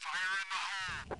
Fire in the hole!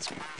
That's me.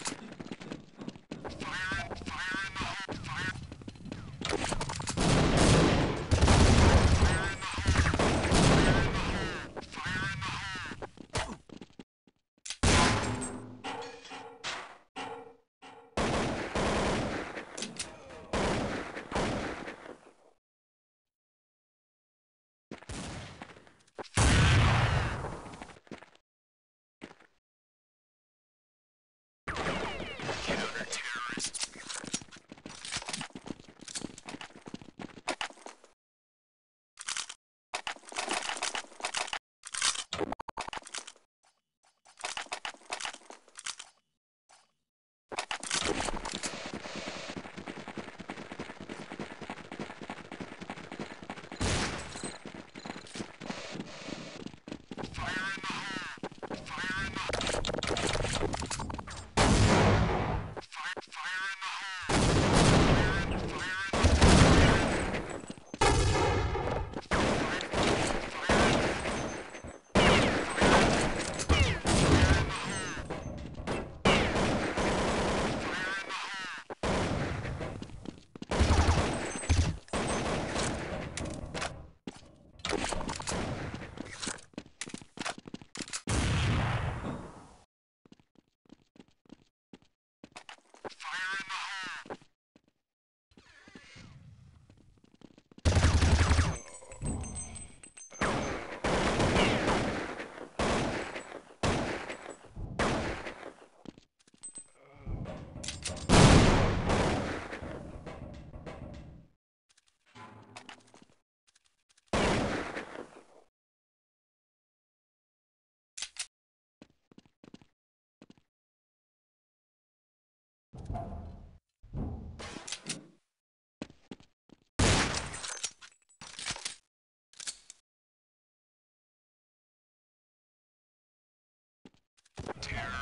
terror.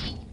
yourself.